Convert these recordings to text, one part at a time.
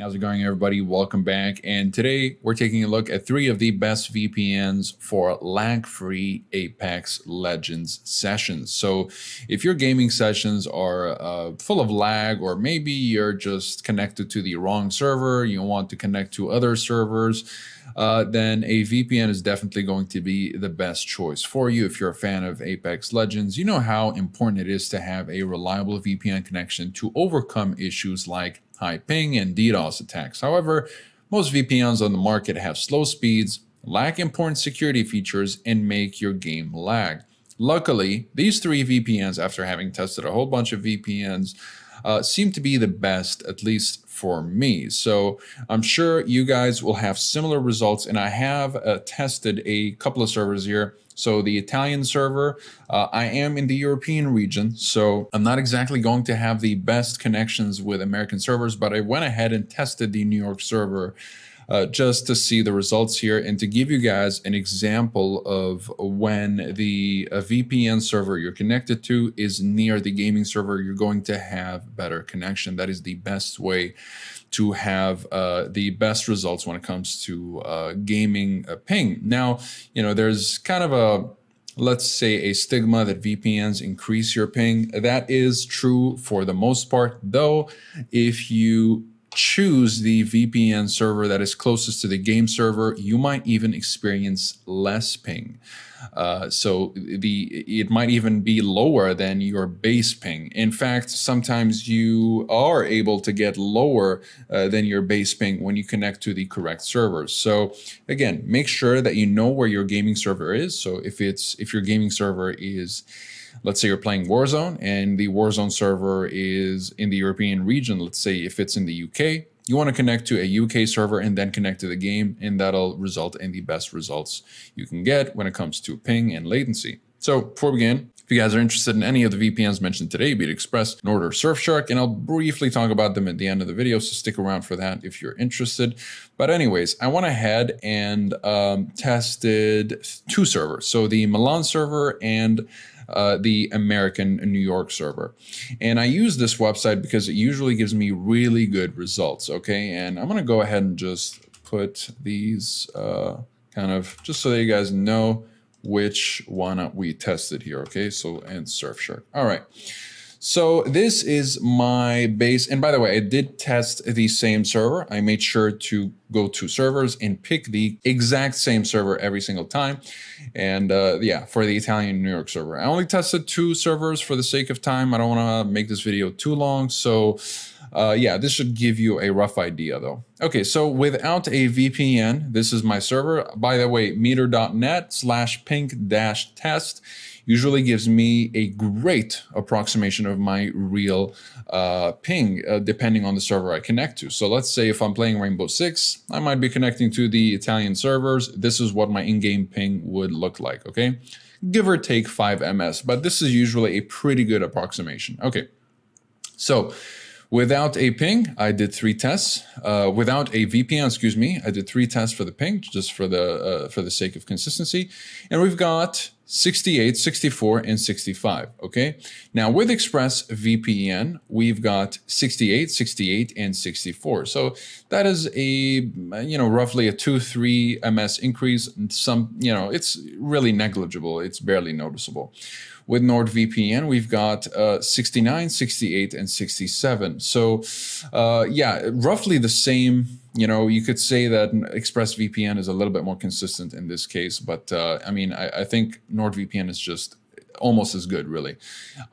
How's it going, everybody? Welcome back. And today we're taking a look at three of the best VPNs for lag free Apex Legends sessions. So, if your gaming sessions are uh, full of lag, or maybe you're just connected to the wrong server, you want to connect to other servers, uh, then a VPN is definitely going to be the best choice for you. If you're a fan of Apex Legends, you know how important it is to have a reliable VPN connection to overcome issues like high ping, and DDoS attacks. However, most VPNs on the market have slow speeds, lack important security features, and make your game lag. Luckily, these three VPNs, after having tested a whole bunch of VPNs, uh, seem to be the best, at least for me. So I'm sure you guys will have similar results. And I have uh, tested a couple of servers here so the Italian server, uh, I am in the European region, so I'm not exactly going to have the best connections with American servers, but I went ahead and tested the New York server uh, just to see the results here and to give you guys an example of when the VPN server you're connected to is near the gaming server, you're going to have better connection. That is the best way to have uh, the best results when it comes to uh, gaming uh, ping. Now, you know, there's kind of a let's say a stigma that VPNs increase your ping. That is true for the most part, though, if you choose the VPN server that is closest to the game server, you might even experience less ping. Uh, so the it might even be lower than your base ping. In fact, sometimes you are able to get lower uh, than your base ping when you connect to the correct servers. So again, make sure that you know where your gaming server is. So if it's if your gaming server is let's say you're playing Warzone and the Warzone server is in the European region, let's say if it's in the UK, you want to connect to a UK server and then connect to the game, and that'll result in the best results you can get when it comes to ping and latency. So before we begin, if you guys are interested in any of the VPNs mentioned today, be it Express, Nord, or Surfshark, and I'll briefly talk about them at the end of the video, so stick around for that if you're interested. But anyways, I went ahead and um, tested two servers. So the Milan server and uh, the American New York server. And I use this website because it usually gives me really good results, okay? And I'm gonna go ahead and just put these uh, kind of, just so that you guys know which one we tested here, okay? So, and Surfshark. All right. So this is my base. And by the way, I did test the same server. I made sure to go to servers and pick the exact same server every single time. And uh, yeah, for the Italian New York server. I only tested two servers for the sake of time. I don't want to make this video too long. So uh, yeah, this should give you a rough idea though. Okay, so without a VPN, this is my server. By the way, meter.net slash ping dash test usually gives me a great approximation of my real uh, ping, uh, depending on the server I connect to. So let's say if I'm playing Rainbow Six, I might be connecting to the Italian servers. This is what my in-game ping would look like, okay? Give or take 5 ms, but this is usually a pretty good approximation. Okay, so Without a ping, I did three tests. Uh, without a VPN, excuse me, I did three tests for the ping, just for the uh, for the sake of consistency. And we've got 68, 64, and 65. Okay. Now with Express VPN, we've got 68, 68, and 64. So that is a you know roughly a two three ms increase. Some you know it's really negligible. It's barely noticeable. With NordVPN, we've got uh, 69, 68, and 67. So, uh, yeah, roughly the same. You know, you could say that ExpressVPN is a little bit more consistent in this case, but uh, I mean, I, I think NordVPN is just almost as good, really.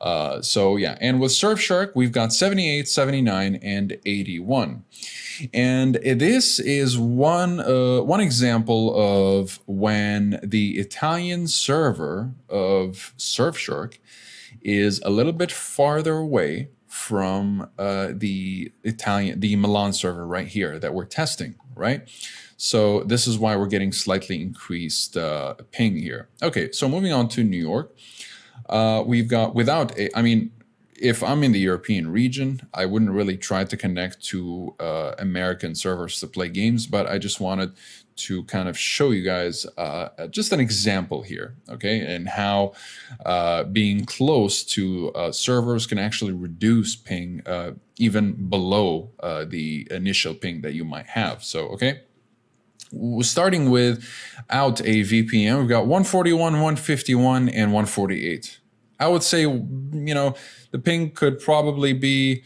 Uh, so yeah, and with Surfshark, we've got 78, 79, and 81. And this is one uh, one example of when the Italian server of Surfshark is a little bit farther away from uh, the Italian the Milan server right here that we're testing, right? So this is why we're getting slightly increased uh, ping here. Okay, so moving on to New York, uh, we've got without a, I mean, if I'm in the European region, I wouldn't really try to connect to uh, American servers to play games, but I just wanted to kind of show you guys uh, just an example here, okay, and how uh, being close to uh, servers can actually reduce ping uh, even below uh, the initial ping that you might have. So, okay starting with out a VPN, we've got 141, 151, and 148. I would say, you know, the ping could probably be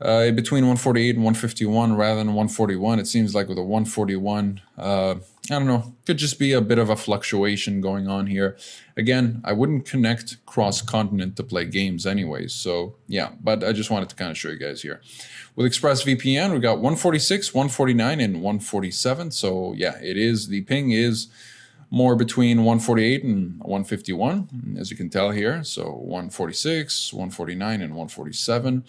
uh, between 148 and 151 rather than 141. It seems like with a 141, uh, I don't know, could just be a bit of a fluctuation going on here. Again, I wouldn't connect cross continent to play games anyways. So yeah, but I just wanted to kind of show you guys here. With ExpressVPN, we got 146, 149, and 147. So yeah, it is, the ping is more between 148 and 151, as you can tell here. So 146, 149, and 147.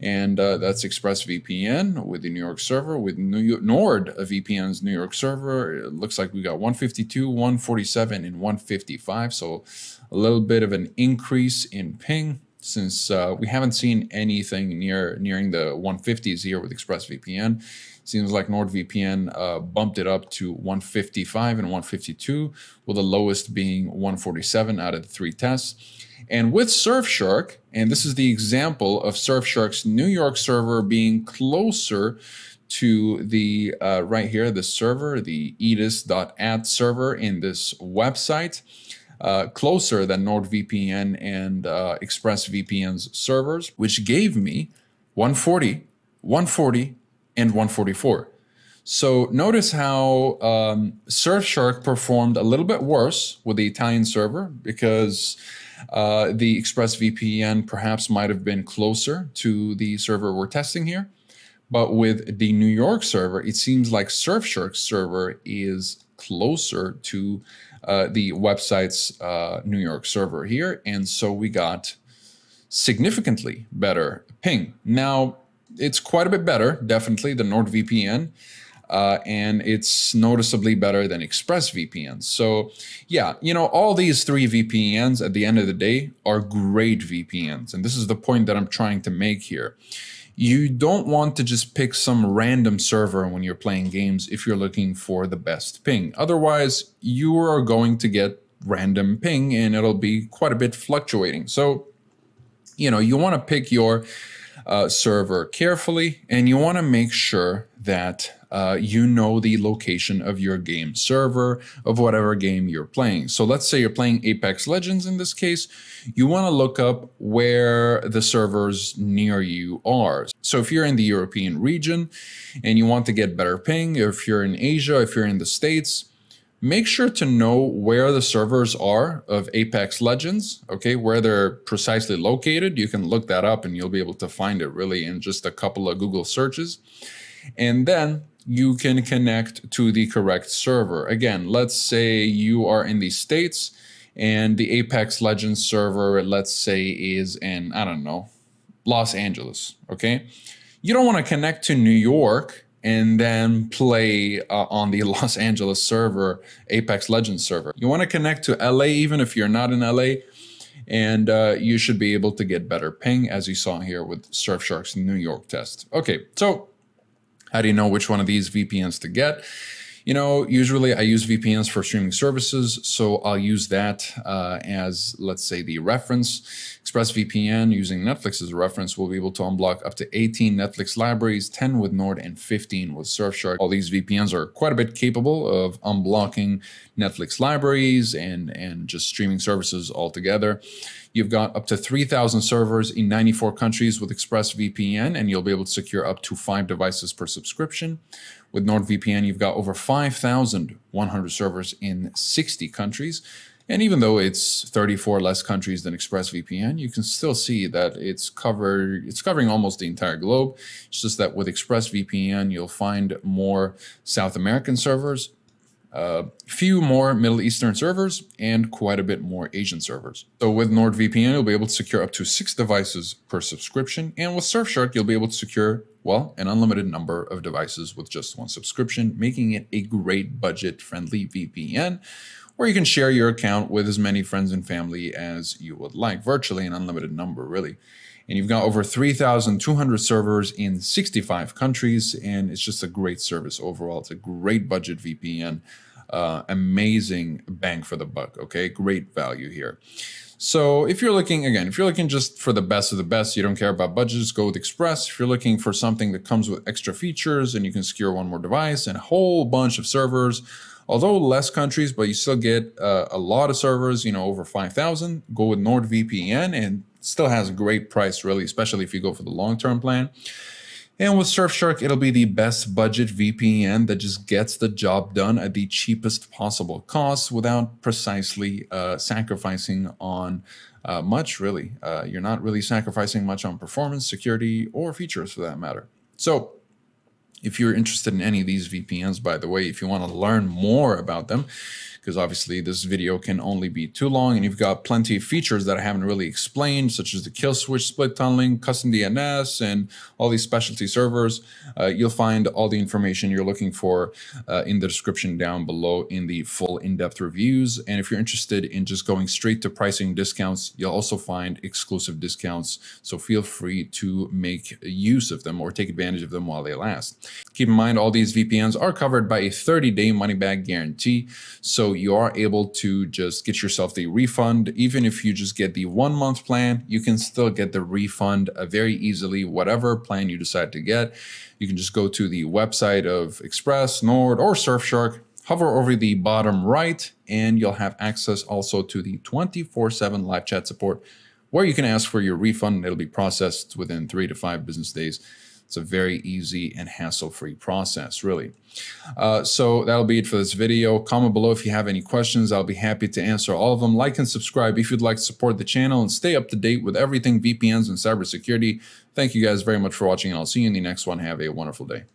And uh, that's ExpressVPN with the New York server. With New York, Nord VPN's New York server, it looks like we got 152, 147, and 155. So a little bit of an increase in ping since uh, we haven't seen anything near nearing the 150s here with ExpressVPN. Seems like NordVPN uh, bumped it up to 155 and 152, with the lowest being 147 out of the three tests. And with Surfshark, and this is the example of Surfshark's New York server being closer to the uh, right here, the server, the edis.at server in this website, uh, closer than NordVPN and uh, ExpressVPN's servers, which gave me 140, 140, and 144. So notice how um, Surfshark performed a little bit worse with the Italian server because uh, the ExpressVPN perhaps might have been closer to the server we're testing here. But with the New York server, it seems like Surfshark's server is closer to uh, the website's uh, New York server here. And so we got significantly better ping. Now, it's quite a bit better, definitely, than NordVPN. Uh, and it's noticeably better than ExpressVPN. So, yeah, you know, all these three VPNs at the end of the day are great VPNs. And this is the point that I'm trying to make here. You don't want to just pick some random server when you're playing games if you're looking for the best ping. Otherwise, you are going to get random ping and it'll be quite a bit fluctuating. So, you know, you want to pick your uh, server carefully and you want to make sure that uh, you know the location of your game server of whatever game you're playing. So let's say you're playing Apex Legends in this case, you want to look up where the servers near you are. So if you're in the European region and you want to get better ping, if you're in Asia, if you're in the States, make sure to know where the servers are of Apex Legends, okay, where they're precisely located. You can look that up and you'll be able to find it really in just a couple of Google searches. And then you can connect to the correct server. Again, let's say you are in the States and the Apex Legends server, let's say, is in, I don't know, Los Angeles, okay? You don't want to connect to New York and then play uh, on the Los Angeles server, Apex Legends server. You want to connect to LA even if you're not in LA, and uh, you should be able to get better ping as you saw here with Surfshark's New York test. Okay, so how do you know which one of these VPNs to get? You know, usually I use VPNs for streaming services, so I'll use that uh, as, let's say, the reference. ExpressVPN, using Netflix as a reference, will be able to unblock up to 18 Netflix libraries, 10 with Nord and 15 with Surfshark. All these VPNs are quite a bit capable of unblocking Netflix libraries and, and just streaming services altogether. You've got up to 3,000 servers in 94 countries with ExpressVPN, and you'll be able to secure up to five devices per subscription. With NordVPN, you've got over 5,100 servers in 60 countries. And even though it's 34 less countries than ExpressVPN, you can still see that it's covered it's covering almost the entire globe. It's just that with ExpressVPN, you'll find more South American servers, a few more Middle Eastern servers, and quite a bit more Asian servers. So with NordVPN, you'll be able to secure up to six devices per subscription, and with Surfshark, you'll be able to secure, well, an unlimited number of devices with just one subscription, making it a great budget-friendly VPN, where you can share your account with as many friends and family as you would like, virtually an unlimited number, really. and you've got over 3,200 servers in 65 countries, and it's just a great service overall. It's a great budget VPN, uh, amazing bang for the buck. Okay, great value here. So if you're looking again, if you're looking just for the best of the best, you don't care about budgets, go with Express. If you're looking for something that comes with extra features and you can secure one more device and a whole bunch of servers, although less countries, but you still get uh, a lot of servers, you know, over 5,000, go with NordVPN and still has a great price, really, especially if you go for the long-term plan. And with Surfshark, it'll be the best budget VPN that just gets the job done at the cheapest possible cost without precisely uh, sacrificing on uh, much, really. Uh, you're not really sacrificing much on performance, security, or features for that matter. So, if you're interested in any of these VPNs, by the way, if you want to learn more about them, because obviously this video can only be too long and you've got plenty of features that I haven't really explained, such as the kill switch split tunneling, custom DNS, and all these specialty servers. Uh, you'll find all the information you're looking for uh, in the description down below in the full in-depth reviews. And if you're interested in just going straight to pricing discounts, you'll also find exclusive discounts. So feel free to make use of them or take advantage of them while they last. Keep in mind, all these VPNs are covered by a 30-day money-back guarantee. So you are able to just get yourself the refund. Even if you just get the one month plan, you can still get the refund uh, very easily, whatever plan you decide to get. You can just go to the website of Express, Nord, or Surfshark, hover over the bottom right, and you'll have access also to the 24 7 live chat support where you can ask for your refund. It'll be processed within three to five business days. It's a very easy and hassle-free process, really. Uh, so that'll be it for this video. Comment below if you have any questions. I'll be happy to answer all of them. Like and subscribe if you'd like to support the channel and stay up to date with everything VPNs and cybersecurity. Thank you guys very much for watching, and I'll see you in the next one. Have a wonderful day.